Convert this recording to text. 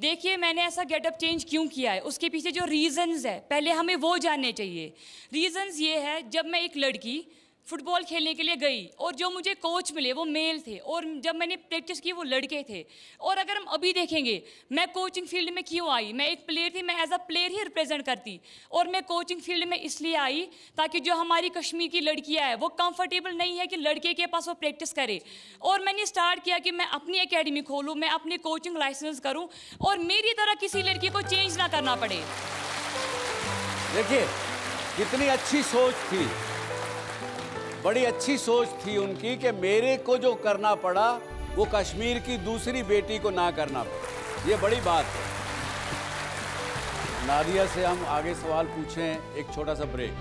देखिए, मैंने ऐसा गेटअप चेंज क्यों किया है? उसके पीछे जो रीज़न्स है, पहले हमें वो जानने चाहिए। रीज़न्स ये है, जब मैं एक लड़की फुटबॉल खेलने के लिए गई और जो मुझे कोच मिले, वो मेल थे और जब मैंने प्रैक्टिस की, वो लड़के थे। और अगर हम अभी देखेंगे, मैं कोचिंग फ़ील्ड में क्यों आई? मैं एक प्लेयर थी, मैं एज अ प्लेयर ही रिप्रेजेंट करती। और मैं कोचिंग फ़ील्ड में इसलिए आई ताकि जो हमारी कश्मीर की लड़कियाँ हैं, वो कंफर्टेबल नहीं है कि लड़के के पास वो प्रैक्टिस करे। और मैंने स्टार्ट किया कि मैं अपनी अकेडमी खोलूँ, मैं अपनी कोचिंग लाइसेंस करूँ और मेरी तरह किसी लड़की को चेंज ना करना पड़े। देखिए, कितनी अच्छी सोच थी। बड़ी अच्छी सोच थी उनकी कि मेरे को जो करना पड़ा, वो कश्मीर की दूसरी बेटी को ना करना पड़ा। ये बड़ी बात है। नादिया से हम आगे सवाल पूछें, एक छोटा सा ब्रेक।